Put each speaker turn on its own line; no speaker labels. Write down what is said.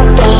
tanto